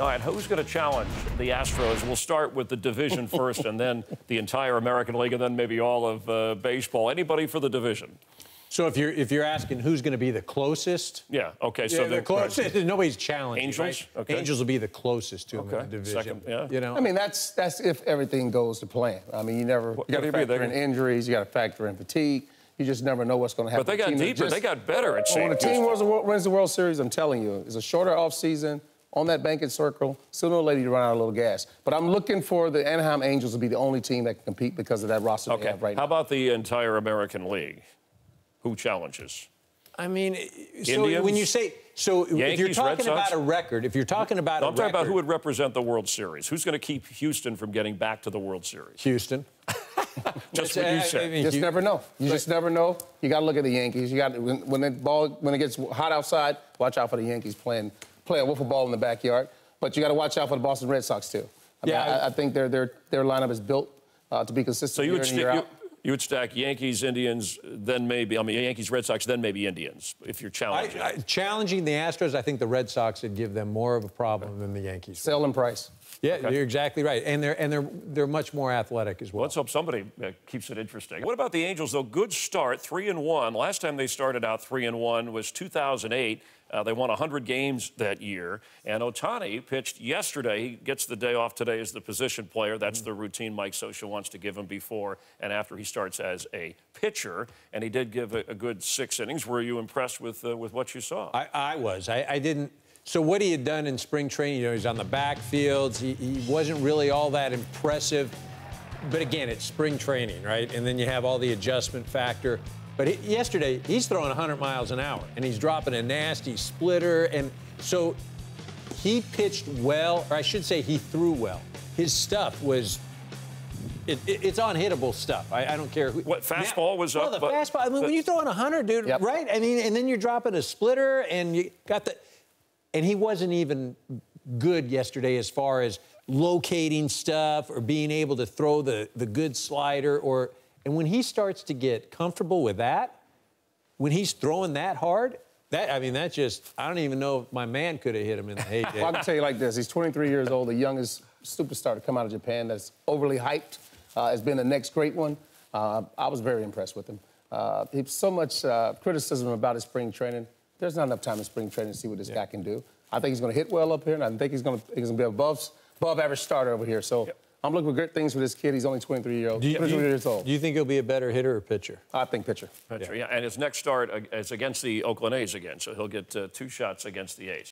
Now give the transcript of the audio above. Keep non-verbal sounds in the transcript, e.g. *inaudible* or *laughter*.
All right, who's going to challenge the Astros? We'll start with the division *laughs* first, and then the entire American League, and then maybe all of uh, baseball. Anybody for the division? So if you're if you're asking who's going to be the closest, Yeah. Okay. So yeah, the closest, nobody's challenging. Angels? right? Okay. Angels will be the closest to him Okay. the division. Second, yeah. You know, I mean, that's that's if everything goes to plan. I mean, you never you got to factor They- in injuries, you got to factor in fatigue. You just never know what's going to happen. But they got The team that deeper. just- they got better at Well, when a team Houston. wins the, World, wins the World Series, I'm telling you, it's a shorter off season on that banking circle. Sooner or later, you run out of a little gas. But I'm looking for the Anaheim Angels to be the only team that can compete because of that roster they Okay. have right now. How now. about the entire American League? Who challenges? I mean, so Indians? when you say so, if you're Yankees, Red talking Sox? about a record, if you're talking about No, a I'm talking about who would represent the World Series. Who's going to keep Houston from getting back to the World Series? Houston. *laughs* Just what you uh, I- I said. mean, just you- never know. You just never know. You got to look at the Yankees. You got when when the ball when it gets hot outside, watch out for the Yankees playing playing wiffle ball in the backyard. But you got to watch out for the Boston Red Sox too. I Yeah, I, I- I think their their their lineup is built uh, to be consistent So you year would, in year you, out. you would stack Yankees, Indians, then maybe, I mean, Yankees, Red Sox, then maybe Indians, if you're challenging. I, challenging the Astros, I think the Red Sox would give them more of a problem than the Yankees. Sale and Price. Yeah, you're exactly right, and they're and they're they're much more athletic as well. Let's hope somebody uh, keeps it interesting. What about the Angels, though? Good start, three and one. Last time they started out three and one was 2008. Uh, they won 100 games that year. And Ohtani pitched yesterday. He gets the day off today as the position player. That's the routine Mike Scioscia wants to give him before and after he starts as a pitcher. And he did give a, a good six innings. Were you impressed with uh, with what you saw? I, I was. I, I didn't. So what he had done in spring training, you know, he's on the backfields. He, he wasn't really all that impressive. But again, it's spring training, right? And then you have all the adjustment factor. But he, yesterday, he's throwing 100 miles an hour, and he's dropping a nasty splitter. And so he pitched well, or I should say, he threw well. His stuff was. It, it, it's unhittable stuff. I, I don't care who. What, fastball was well, up, the but- fastball. I mean, but- when you're throwing 100, dude, Yep. right? I mean, and then you're dropping a splitter, and you got the. And he wasn't even good yesterday as far as locating stuff or being able to throw the the good slider or. And when he starts to get comfortable with that, when he's throwing that hard, that I mean, that just I don't even know if my man could have hit him in the *laughs* heyday. Well, I can tell you like this: He's 23 years old, the youngest superstar to come out of Japan. That's overly hyped. Uh, has been the next great one. Uh, I was very impressed with him. Uh, he's so much uh, criticism about his spring training. There's not enough time in spring training to see what this guy can do. I think he's going to hit well up here, and I think he's going to he's going to be above above average starter over here. So. I'm looking for great things for this kid. He's only 23 years old. do, you, do 23 you- years old. do you think he'll be a better hitter or pitcher? I think pitcher. Pitcher, yeah. And his next start uh, is against the Oakland A's again, so he'll get uh, two shots against the A's.